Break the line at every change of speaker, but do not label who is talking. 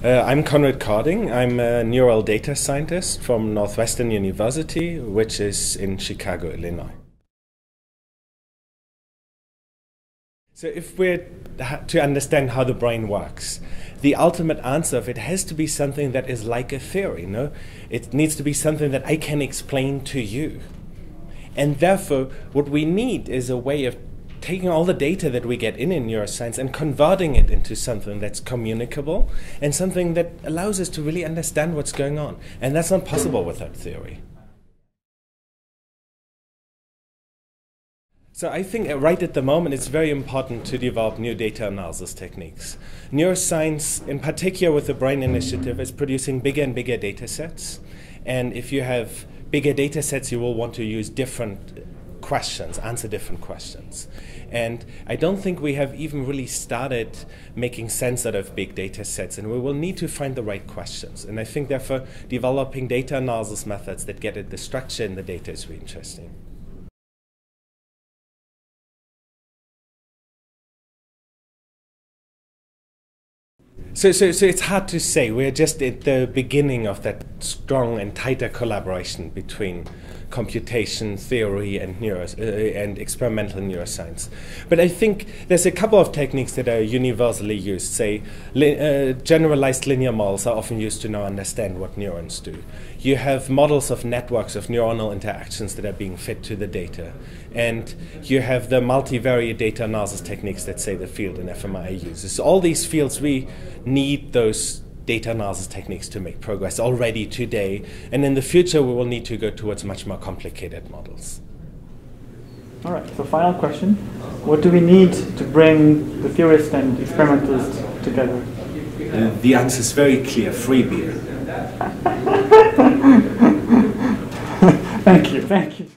Uh, I'm Konrad Kording. I'm a neural data scientist from Northwestern University, which is in Chicago, Illinois. So, if we're to understand how the brain works, the ultimate answer of it has to be something that is like a theory. No, it needs to be something that I can explain to you. And therefore, what we need is a way of taking all the data that we get in in neuroscience and converting it into something that's communicable and something that allows us to really understand what's going on. And that's not possible without theory. So I think right at the moment it's very important to develop new data analysis techniques. Neuroscience, in particular with the Brain Initiative, is producing bigger and bigger data sets. And if you have bigger data sets, you will want to use different questions, answer different questions. And I don't think we have even really started making sense out of big data sets, and we will need to find the right questions. And I think, therefore, developing data analysis methods that get at the structure in the data is really interesting. So, so, so it's hard to say. We're just at the beginning of that strong and tighter collaboration between computation theory and neuro, uh, and experimental neuroscience. But I think there's a couple of techniques that are universally used. Say, li uh, generalized linear models are often used to now understand what neurons do. You have models of networks of neuronal interactions that are being fed to the data, and you have the multivariate data analysis techniques that say the field in fMRI uses. So all these fields we need those data analysis techniques to make progress already today. And in the future, we will need to go towards much more complicated models.
All right, so final question. What do we need to bring the theorist and experimentalist together?
Uh, the answer is very clear free beer.
thank you, thank you.